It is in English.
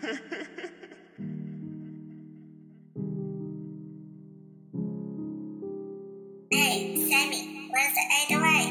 hey, Sammy, when's the egg away?